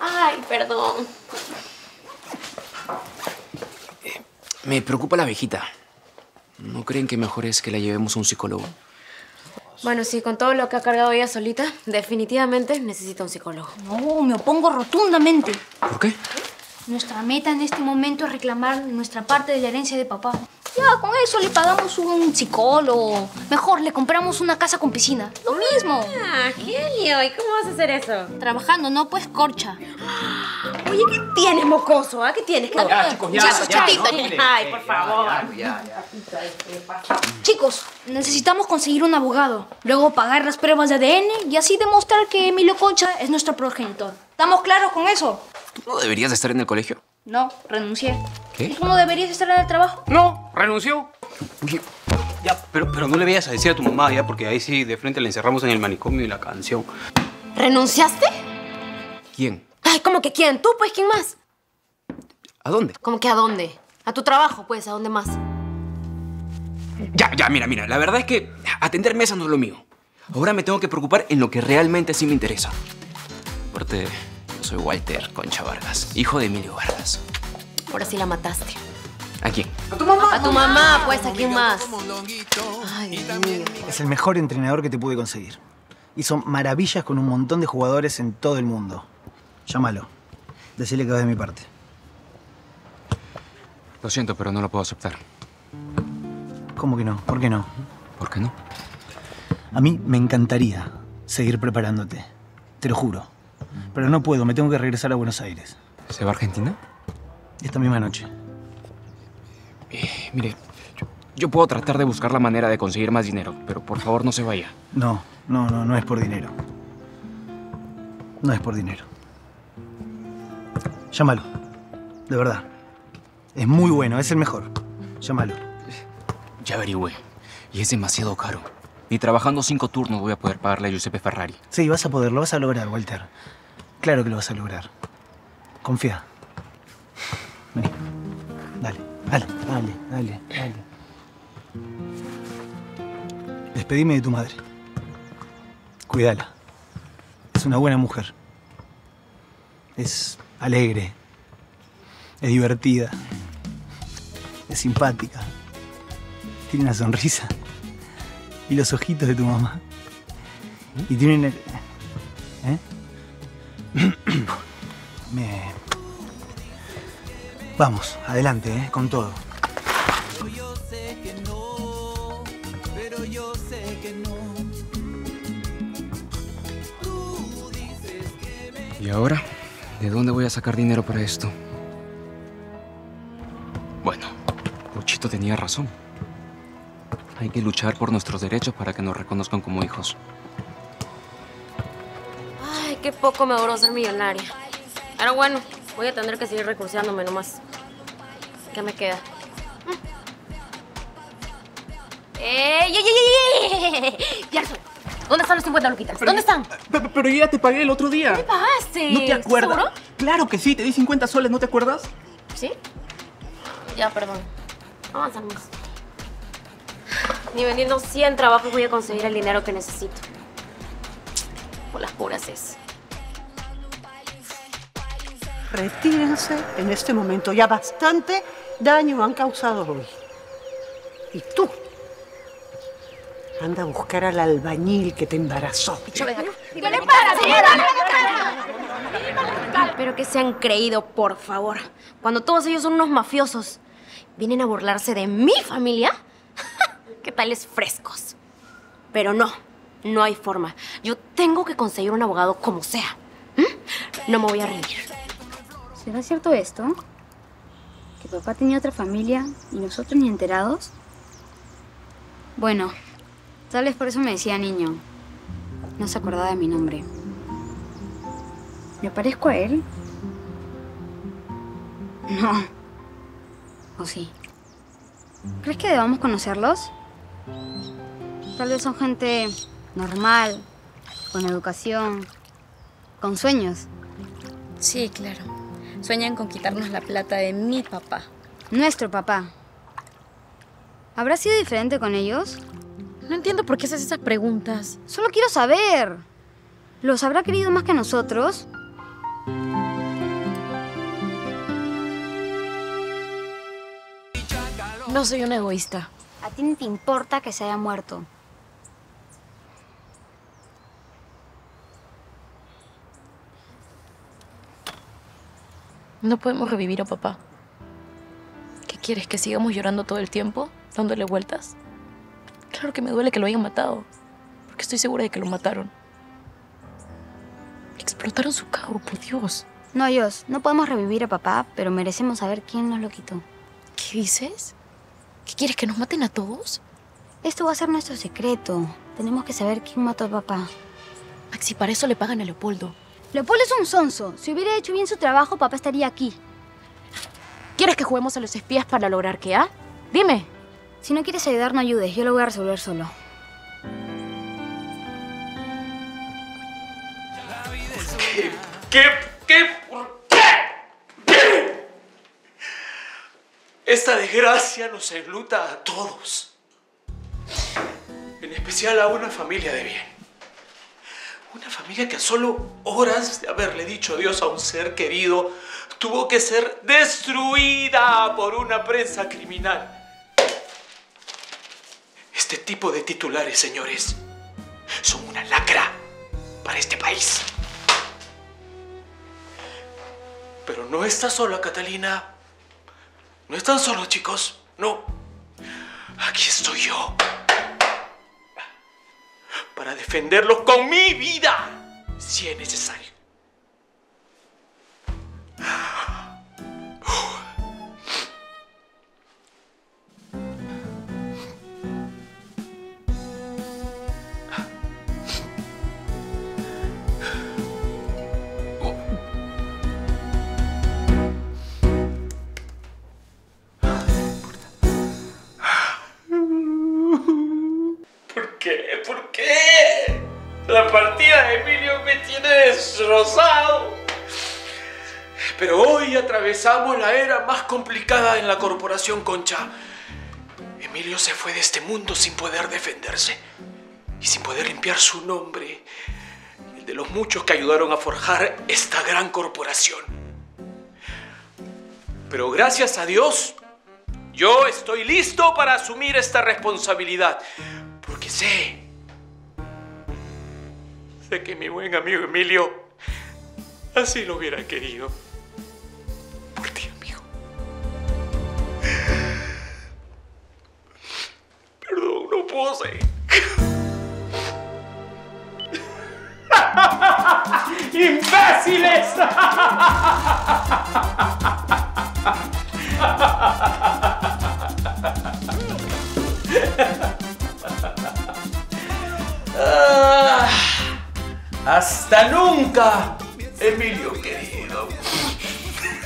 Ay, perdón. Me preocupa la abejita. ¿No creen que mejor es que la llevemos a un psicólogo? Bueno, sí, con todo lo que ha cargado ella solita, definitivamente necesita un psicólogo. No, me opongo rotundamente. ¿Por qué? Nuestra meta en este momento es reclamar nuestra parte de la herencia de papá. Ya, con eso le pagamos un psicólogo. Mejor, le compramos una casa con piscina. Lo mismo. Ah, qué lío. ¿Y cómo vas a hacer eso? Trabajando, no pues corcha. Oye, ¿qué tienes, mocoso? ¿Ah? ¿Qué tienes? ¿Qué... Ya, chicos, ya, ya, no, hombre. Ay, por favor. Chicos, necesitamos conseguir un abogado. Luego pagar las pruebas de ADN y así demostrar que Emilio Concha es nuestro progenitor. ¿Estamos claros con eso? ¿Tú no deberías estar en el colegio? No, renuncié. ¿Qué? ¿Y tú no deberías estar en el trabajo? No, renunció. Oye, Ya, pero, pero no le vayas a decir a tu mamá, ya, porque ahí sí de frente la encerramos en el manicomio y la canción. ¿Renunciaste? ¿quién? Ay, ¿cómo que quién? ¿Tú, pues? ¿Quién más? ¿A dónde? ¿Cómo que a dónde? ¿A tu trabajo, pues? ¿A dónde más? Ya, ya, mira, mira. La verdad es que atender mesas no es lo mío. Ahora me tengo que preocupar en lo que realmente sí me interesa. Aparte, yo soy Walter Concha Vargas, hijo de Emilio Vargas. Ahora sí la mataste. ¿A quién? A tu mamá, pues. ¿A quién más? Ay, Dios mío. Es el mejor entrenador que te pude conseguir. Hizo maravillas con un montón de jugadores en todo el mundo. Llámalo. Decile que va de mi parte. Lo siento, pero no lo puedo aceptar. ¿Cómo que no? ¿Por qué no? ¿Por qué no? A mí me encantaría seguir preparándote. Te lo juro. Pero no puedo, me tengo que regresar a Buenos Aires. ¿Se va a Argentina? Esta misma noche. Mire, yo, yo puedo tratar de buscar la manera de conseguir más dinero, pero por favor no se vaya. No, no, no, no es por dinero. No es por dinero. Llámalo. De verdad. Es muy bueno, es el mejor. Llámalo. Ya averigüé. Y es demasiado caro. Ni trabajando cinco turnos voy a poder pagarle a Giuseppe Ferrari. Sí, vas a poder, lo vas a lograr, Walter. Claro que lo vas a lograr. Confía. Vení. Dale, dale, dale, dale, dale. Despedime de tu madre. Cuídala. Es una buena mujer. Es alegre. Es divertida. Es simpática. Tiene una sonrisa. Y los ojitos de tu mamá. Y tiene. Vamos, adelante, ¿eh? Con todo. ¿Y ahora? ¿De dónde voy a sacar dinero para esto? Bueno, Luchito tenía razón. Hay que luchar por nuestros derechos para que nos reconozcan como hijos. Ay, qué poco me duró ser millonaria. Pero bueno, voy a tener que seguir recurseándome nomás. ¿Qué me queda? ¡Ey, ey, ey, ey! Gerson, ¿dónde están los 50 luquitas? ¿Dónde están? Pero, pero yo ya te pagué el otro día. ¿Qué pagaste? ¿No te ¿Estás acuerdas? seguro? Claro que sí, te di 50 soles, ¿no te acuerdas? ¿Sí? Ya, perdón. Avanza más. Ni vendiendo 100 trabajos voy a conseguir el dinero que necesito. Por las puras es. Retírense en este momento. Ya bastante daño han causado hoy. Y tú, anda a buscar al albañil que te embarazó. ¿Qué le pasa, señora? Pero que se han creído, por favor. Cuando todos ellos son unos mafiosos, ¿vienen a burlarse de mi familia? ¿Qué tales frescos? Pero no, no hay forma. Yo tengo que conseguir un abogado como sea. ¿Mm? No me voy a rendir. ¿Será cierto esto? ¿Que papá tenía otra familia y nosotros ni enterados? Bueno, tal vez por eso me decía niño. No se acordaba de mi nombre. ¿Me parezco a él? No. ¿O sí? ¿Crees que debamos conocerlos? Tal vez son gente normal, con educación, con sueños. Sí, claro. Sueñan con quitarnos la plata de mi papá. Nuestro papá. ¿Habrá sido diferente con ellos? No entiendo por qué haces esas preguntas. Solo quiero saber. ¿Los habrá querido más que nosotros? No soy un egoísta. A ti ni te importa que se haya muerto. No podemos revivir a papá. ¿Qué quieres? ¿Que sigamos llorando todo el tiempo? ¿Dándole vueltas? Claro que me duele que lo hayan matado. Porque estoy segura de que lo mataron. Explotaron su carro, por Dios. No, Dios, no podemos revivir a papá, pero merecemos saber quién nos lo quitó. ¿Qué dices? ¿Qué quieres? ¿Que nos maten a todos? Esto va a ser nuestro secreto. Tenemos que saber quién mató a papá. Maxi, para eso le pagan a Leopoldo. Leopoldo es un sonso. Si hubiera hecho bien su trabajo, papá estaría aquí. ¿Quieres que juguemos a los espías para lograr qué, ah? Dime. Si no quieres ayudar, no ayudes. Yo lo voy a resolver solo. ¿Qué? ¿Qué? ¿Por qué? ¿Qué? Esta desgracia nos enluta a todos. En especial a una familia de bien. Una familia que a solo horas de haberle dicho adiós a un ser querido tuvo que ser destruida por una prensa criminal. Este tipo de titulares, señores, son una lacra para este país. Pero no está sola, Catalina. No están solos, chicos. No. Aquí estoy yo. Para defenderlos con mi vida, si es necesario. ¿Por qué? La partida de Emilio me tiene destrozado. Pero hoy atravesamos la era más complicada en la corporación Concha. Emilio se fue de este mundo sin poder defenderse y sin poder limpiar su nombre, el de los muchos que ayudaron a forjar esta gran corporación. Pero gracias a Dios, yo estoy listo para asumir esta responsabilidad, porque sé, sé que mi buen amigo Emilio así lo hubiera querido. Por ti, amigo. Perdón, no puedo seguir. ¡Imbéciles! hasta nunca, Emilio querido.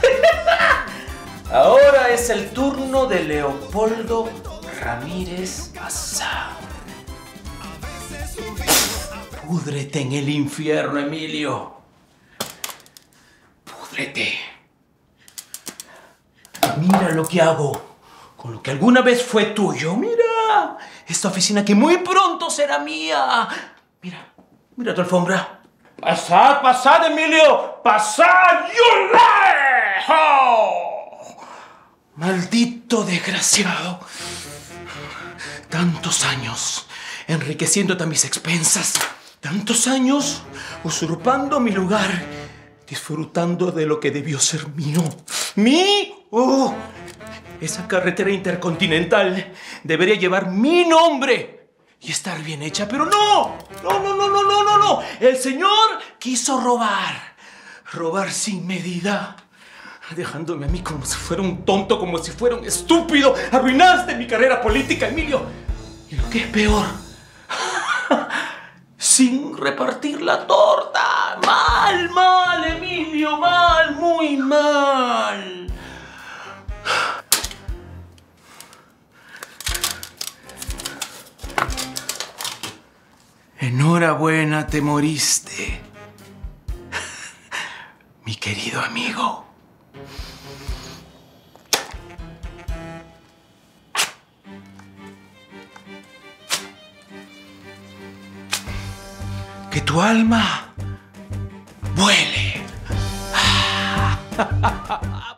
Ahora es el turno de Leopoldo Ramírez Mazá. Púdrete en el infierno, Emilio. Púdrete. Mira lo que hago con lo que alguna vez fue tuyo. Mira, esta oficina que muy pronto será mía. Mira, mira tu alfombra. Pasad, pasad, Emilio. Pasad. Oh. Maldito desgraciado. Tantos años enriqueciéndote a mis expensas. Tantos años usurpando mi lugar, disfrutando de lo que debió ser mío. ¡Mi! ¡Oh! Esa carretera intercontinental debería llevar mi nombre y estar bien hecha, pero no. No, no, no, no, no, no, no. El Señor quiso robar. Robar sin medida. Dejándome a mí como si fuera un tonto, como si fuera un estúpido. Arruinaste mi carrera política, Emilio. Y lo que es peor, sin repartir la torta. Mal, mal, Emilio, mal, muy mal. Enhorabuena, te moriste. Mi querido amigo. Que tu alma vuele.